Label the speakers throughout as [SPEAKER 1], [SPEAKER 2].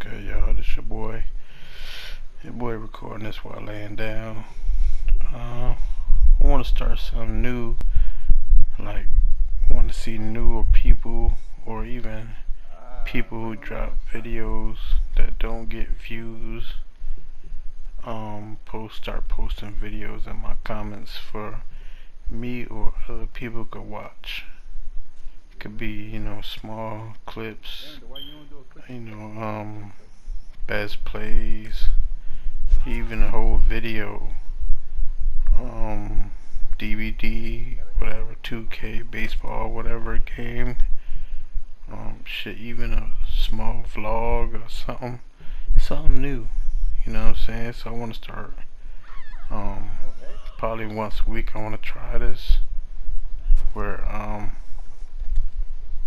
[SPEAKER 1] good, y'all? This your boy. Your boy recording this while laying down. Uh, I want to start something new. Like, want to see newer people or even people who drop videos that don't get views. Um, post start posting videos in my comments for me or other people could watch. Could be, you know, small clips, you know, um, best plays, even a whole video, um, DBD, whatever, 2K, baseball, whatever game, um, shit, even a small vlog or something, something new, you know what I'm saying? So I want to start, um, probably once a week I want to try this, where, um,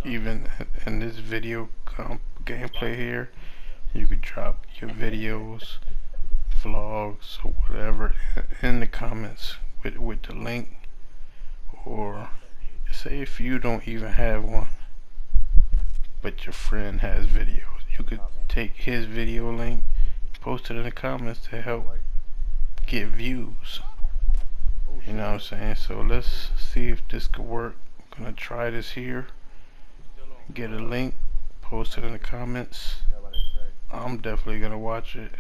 [SPEAKER 1] even in this video gameplay here, you could drop your videos, vlogs, or whatever in the comments with, with the link. Or say if you don't even have one, but your friend has videos, you could take his video link, post it in the comments to help get views. You know what I'm saying? So let's see if this could work. I'm gonna try this here get a link, post it in the comments. I'm definitely gonna watch it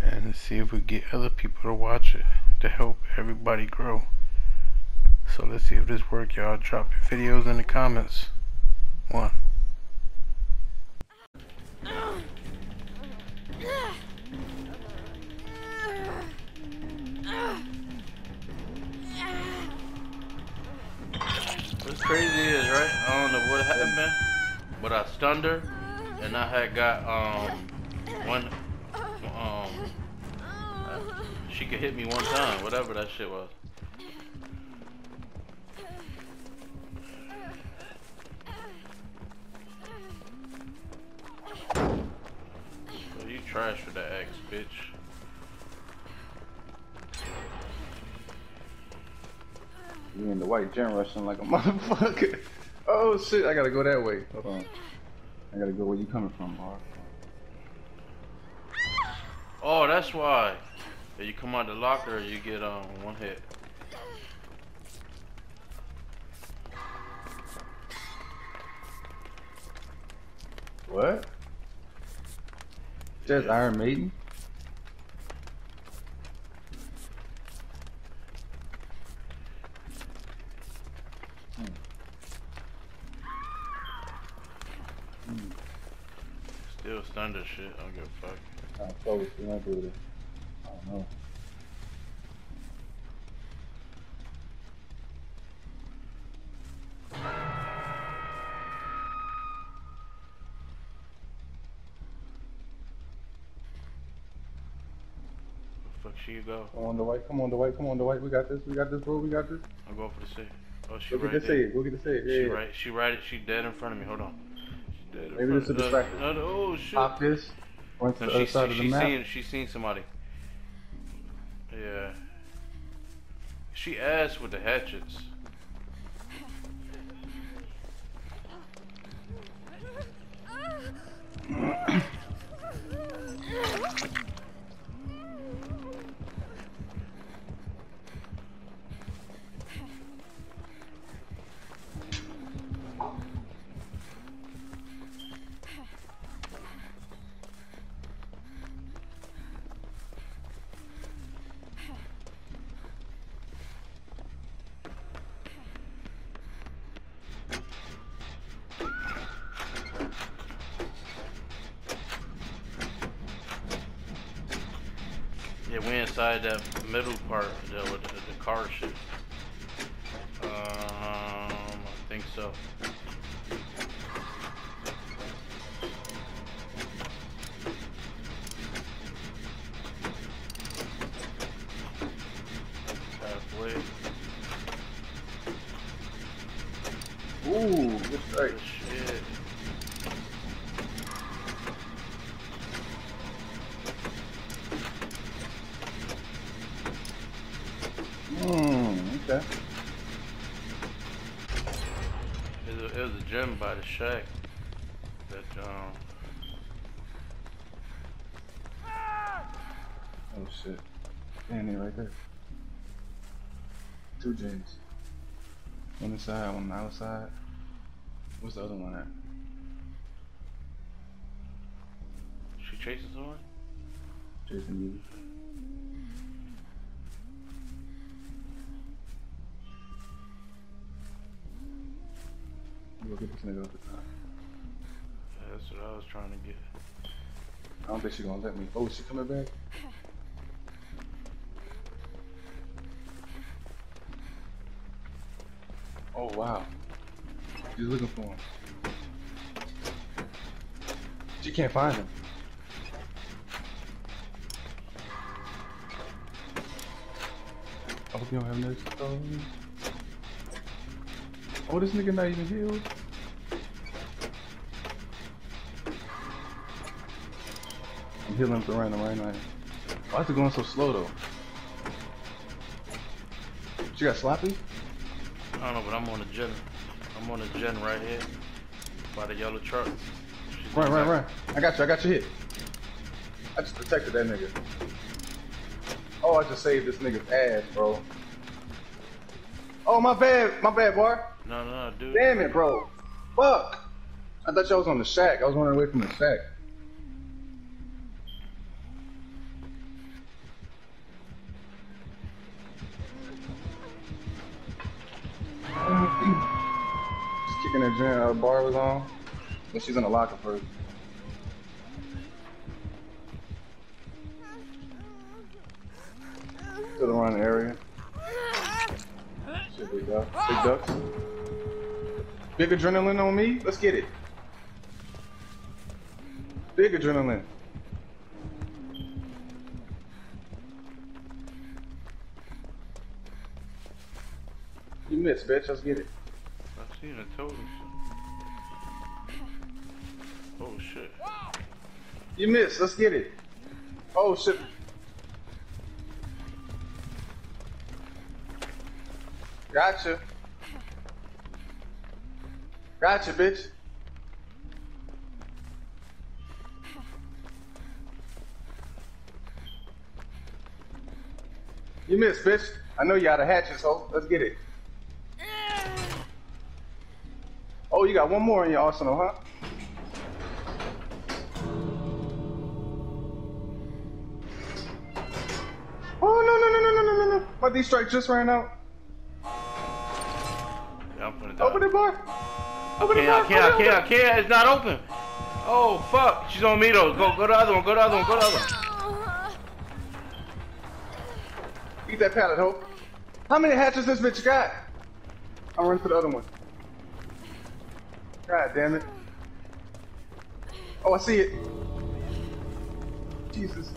[SPEAKER 1] and see if we get other people to watch it to help everybody grow. So let's see if this works, y'all. Drop your videos in the comments. One. But I stunned her, and I had got, um, one, um, she could hit me one time, whatever that shit was. So you trash for that X, bitch.
[SPEAKER 2] You and the Dwight gen rushing like a motherfucker. Oh shit, I gotta go that way. Hold on. I gotta go where you coming from, Mark.
[SPEAKER 1] Oh, that's why. If you come out the locker, you get um one hit.
[SPEAKER 2] What? Just Iron Maiden?
[SPEAKER 1] Still stunned her shit. I don't give a fuck.
[SPEAKER 2] I'm so still do this. I don't know.
[SPEAKER 1] Fuck she go?
[SPEAKER 2] Come on, the white. Come on, the white. Come on, the white. We got this. We got this, bro. We got this.
[SPEAKER 1] I'm going for the save. Oh, she
[SPEAKER 2] Go
[SPEAKER 1] right
[SPEAKER 2] get the
[SPEAKER 1] there.
[SPEAKER 2] save. Go get the save. Yeah,
[SPEAKER 1] She
[SPEAKER 2] yeah.
[SPEAKER 1] right. She right. She dead in front of me. Hold on. Dead
[SPEAKER 2] Maybe is a distraction.
[SPEAKER 1] no, no, Oh shit.
[SPEAKER 2] Pop this. Went to
[SPEAKER 1] No,
[SPEAKER 2] the other side of
[SPEAKER 1] she,
[SPEAKER 2] the map.
[SPEAKER 1] seen she seen somebody. Yeah. She asked with the hatchets. Yeah, we inside that middle part the, with the, the car shit. Um, I think so. Halfway.
[SPEAKER 2] Ooh, good strike. Okay.
[SPEAKER 1] It was, a, it was a gym by the shack that um.
[SPEAKER 2] Oh shit! Danny right there. Two gyms. One inside, one outside. What's the other one at?
[SPEAKER 1] She chasing someone.
[SPEAKER 2] Chasing you. Go get this nigga up the top.
[SPEAKER 1] That's what I was trying to get.
[SPEAKER 2] I don't think she's gonna let me. Oh, is she coming back? Oh wow. She's looking for him. She can't find him. I hope you don't have no stones. Oh, this nigga not even healed. I'm healing up the random right now. Why is it going so slow though? She got sloppy?
[SPEAKER 1] I don't know, but I'm on the gen. I'm on the gen right here. By the yellow truck. She's
[SPEAKER 2] Run, run, run. I got you, I got you hit. I just protected that nigga. Oh, I just saved this nigga's ass, bro. Oh, my bad, my bad, boy.
[SPEAKER 1] No, no, no, dude.
[SPEAKER 2] Damn it, bro. Fuck. I thought y'all was on the shack. I was running away from the shack. Just kicking that gen uh, bar was on. But she's in the locker first. To the run area. Shit, big ducks. Big ducks. Big adrenaline on me? Let's get it. Big adrenaline. You missed, bitch. Let's get it.
[SPEAKER 1] I seen told you. Oh shit.
[SPEAKER 2] You missed. Let's get it. Oh shit. Gotcha. Gotcha, bitch. You missed, bitch. I know you out of hatches, ho. Let's get it. Oh, you got one more in your arsenal, huh? Oh no no no no no no no no! My D strike just ran out.
[SPEAKER 1] Yeah, I'm putting it
[SPEAKER 2] Open the bar. Open the
[SPEAKER 1] I
[SPEAKER 2] bar.
[SPEAKER 1] can't, I
[SPEAKER 2] open it,
[SPEAKER 1] can't, I can't. It's not open. Oh fuck. She's on me though. Go, go to the other one. Go to the other one. Go to the other one.
[SPEAKER 2] Eat that pallet, ho. How many hatches this bitch got? I'm running for the other one. God damn it. Oh, I see it. Jesus.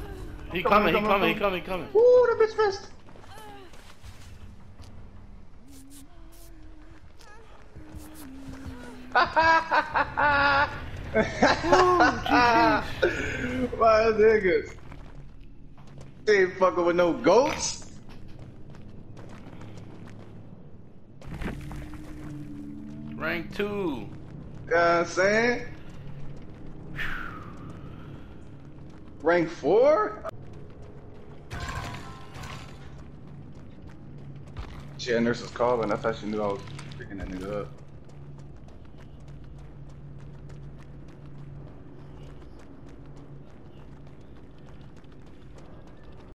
[SPEAKER 1] He
[SPEAKER 2] Come on,
[SPEAKER 1] coming. He
[SPEAKER 2] come on,
[SPEAKER 1] coming. He coming. He coming.
[SPEAKER 2] Ooh, that bitch missed. My niggas. They ain't fucking with no goats.
[SPEAKER 1] Rank two.
[SPEAKER 2] You know what I'm saying? Rank four? She had nurse's calling. That's how she knew I was picking that nigga up.